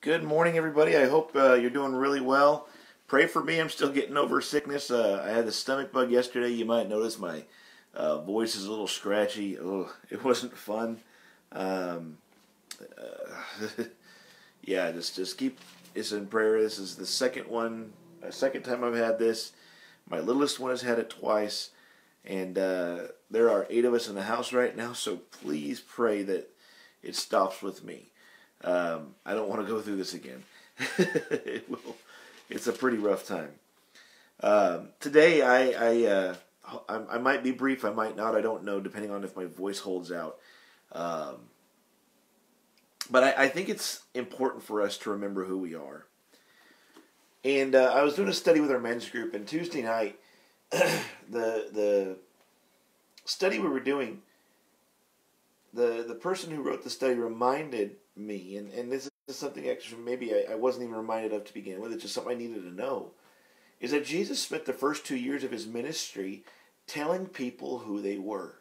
Good morning, everybody. I hope uh, you're doing really well. Pray for me. I'm still getting over sickness. Uh, I had the stomach bug yesterday. You might notice my uh, voice is a little scratchy. Oh, it wasn't fun. Um, uh, yeah, just just keep this in prayer. This is the second one, uh, second time I've had this. My littlest one has had it twice, and uh, there are eight of us in the house right now. So please pray that it stops with me. Um, I don't want to go through this again. it will, it's a pretty rough time. Um, today, I I, uh, I, I might be brief, I might not. I don't know, depending on if my voice holds out. Um, but I, I, think it's important for us to remember who we are. And uh, I was doing a study with our men's group, and Tuesday night, the the study we were doing, the the person who wrote the study reminded me, and, and this is something actually maybe I, I wasn't even reminded of to begin with, it's just something I needed to know, is that Jesus spent the first two years of his ministry telling people who they were.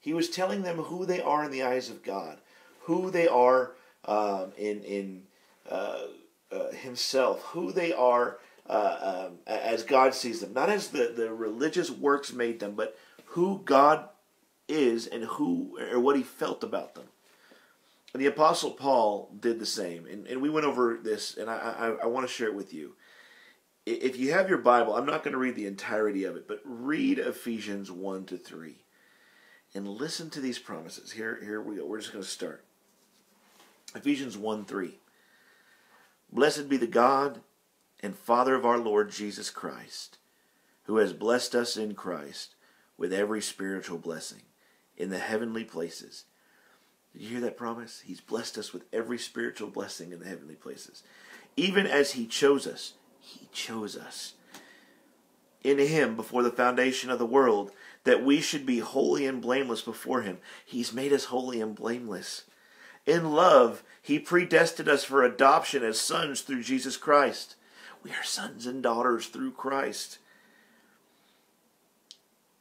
He was telling them who they are in the eyes of God, who they are um, in in uh, uh, Himself, who they are uh, um, as God sees them, not as the, the religious works made them, but who God is and who or what He felt about them the Apostle Paul did the same, and, and we went over this, and I, I, I want to share it with you. If you have your Bible, I'm not going to read the entirety of it, but read Ephesians 1 to 3 and listen to these promises. Here, here we go. We're just going to start. Ephesians 1 3. Blessed be the God and Father of our Lord Jesus Christ, who has blessed us in Christ with every spiritual blessing in the heavenly places did you hear that promise? He's blessed us with every spiritual blessing in the heavenly places. Even as He chose us, He chose us in Him before the foundation of the world, that we should be holy and blameless before Him. He's made us holy and blameless. In love, He predestined us for adoption as sons through Jesus Christ. We are sons and daughters through Christ.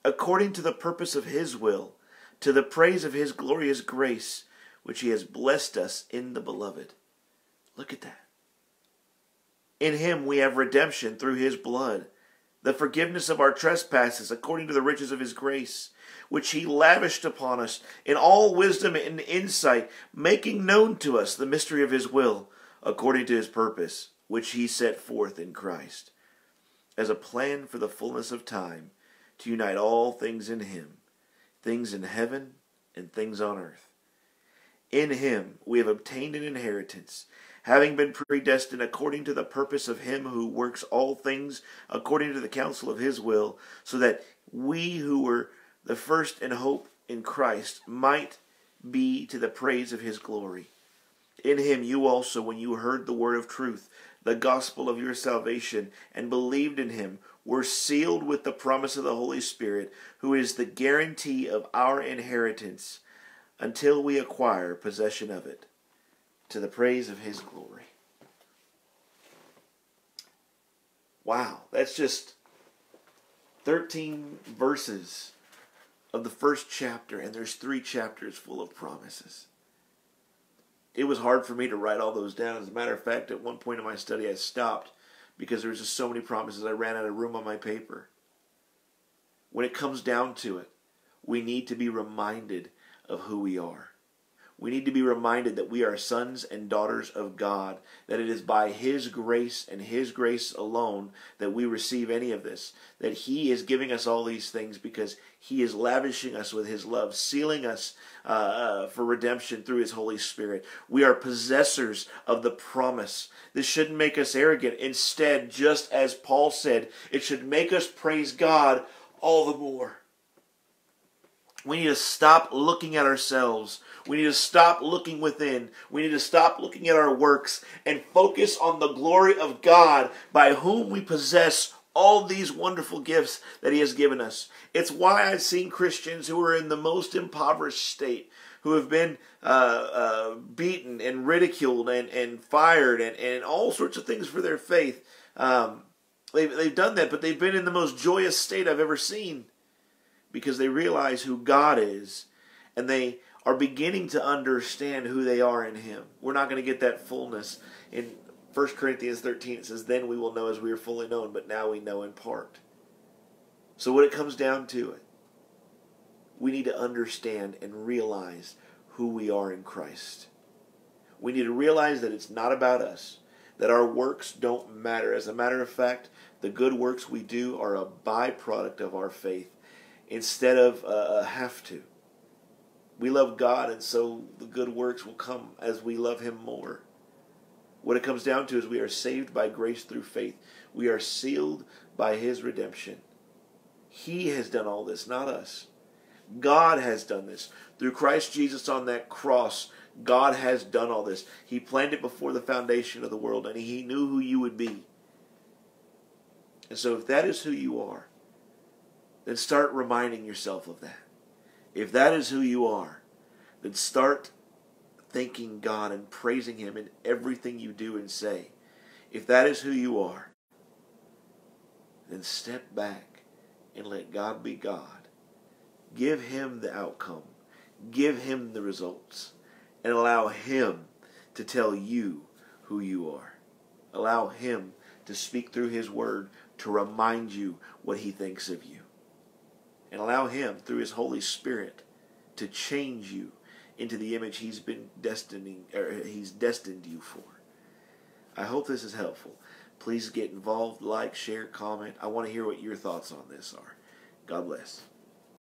According to the purpose of His will, to the praise of his glorious grace, which he has blessed us in the beloved. Look at that. In him we have redemption through his blood, the forgiveness of our trespasses according to the riches of his grace, which he lavished upon us in all wisdom and insight, making known to us the mystery of his will, according to his purpose, which he set forth in Christ, as a plan for the fullness of time, to unite all things in him things in heaven and things on earth. In him we have obtained an inheritance, having been predestined according to the purpose of him who works all things according to the counsel of his will, so that we who were the first in hope in Christ might be to the praise of his glory. In him you also, when you heard the word of truth, the gospel of your salvation, and believed in him, were sealed with the promise of the Holy Spirit, who is the guarantee of our inheritance until we acquire possession of it, to the praise of his glory. Wow, that's just 13 verses of the first chapter, and there's three chapters full of promises. It was hard for me to write all those down. As a matter of fact, at one point in my study, I stopped because there was just so many promises I ran out of room on my paper. When it comes down to it, we need to be reminded of who we are. We need to be reminded that we are sons and daughters of God, that it is by His grace and His grace alone that we receive any of this, that He is giving us all these things because He is lavishing us with His love, sealing us uh, uh, for redemption through His Holy Spirit. We are possessors of the promise. This shouldn't make us arrogant. Instead, just as Paul said, it should make us praise God all the more. We need to stop looking at ourselves. We need to stop looking within. We need to stop looking at our works and focus on the glory of God by whom we possess all these wonderful gifts that He has given us. It's why I've seen Christians who are in the most impoverished state, who have been uh, uh, beaten and ridiculed and, and fired and, and all sorts of things for their faith. Um, they've, they've done that, but they've been in the most joyous state I've ever seen because they realize who God is and they are beginning to understand who they are in Him. We're not going to get that fullness. In 1 Corinthians 13, it says, Then we will know as we are fully known, but now we know in part. So, what it comes down to it, we need to understand and realize who we are in Christ. We need to realize that it's not about us, that our works don't matter. As a matter of fact, the good works we do are a byproduct of our faith instead of a have to. We love God, and so the good works will come as we love Him more. What it comes down to is we are saved by grace through faith. We are sealed by His redemption. He has done all this, not us. God has done this. Through Christ Jesus on that cross, God has done all this. He planned it before the foundation of the world, and He knew who you would be. And so, if that is who you are, then start reminding yourself of that. If that is who you are, then start thanking God and praising Him in everything you do and say. If that is who you are, then step back and let God be God. Give Him the outcome, give Him the results, and allow Him to tell you who you are. Allow Him to speak through His Word to remind you what He thinks of you and allow Him, through His Holy Spirit, to change you into the image He's been destining, or He's destined you for. I hope this is helpful. Please get involved, like, share, comment. I want to hear what your thoughts on this are. God bless.